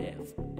F.